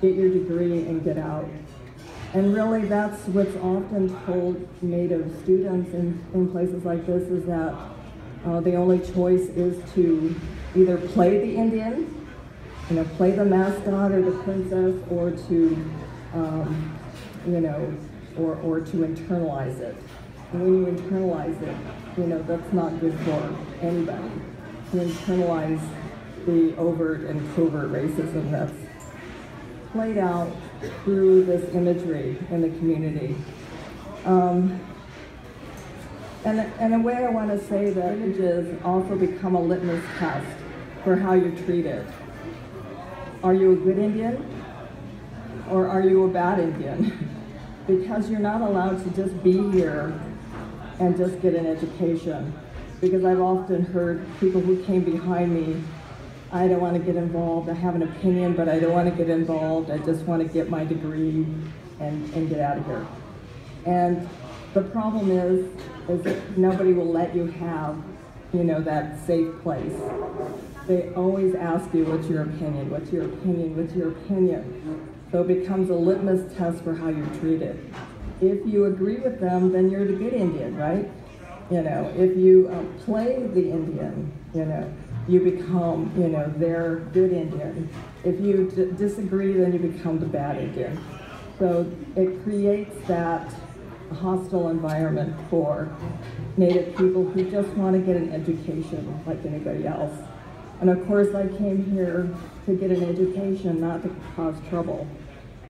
get your degree and get out. And really, that's what's often told Native students in, in places like this is that uh, the only choice is to either play the Indian, you know, play the mascot or the princess, or to, um, you know, or, or to internalize it. And when you internalize it, you know, that's not good for anybody. To internalize the overt and covert racism that's played out through this imagery in the community. Um, and, and a way I want to say that images also become a litmus test for how you're treated. Are you a good Indian? Or are you a bad Indian? because you're not allowed to just be here and just get an education. Because I've often heard people who came behind me, I don't want to get involved, I have an opinion, but I don't want to get involved, I just want to get my degree and, and get out of here. And the problem is, is that nobody will let you have, you know, that safe place. They always ask you, what's your opinion, what's your opinion, what's your opinion? So it becomes a litmus test for how you're treated. If you agree with them, then you're the good Indian, right? You know, if you uh, play the Indian, you know, you become, you know, their good Indian. If you disagree, then you become the bad Indian. So it creates that hostile environment for Native people who just want to get an education like anybody else. And of course, I came here to get an education, not to cause trouble.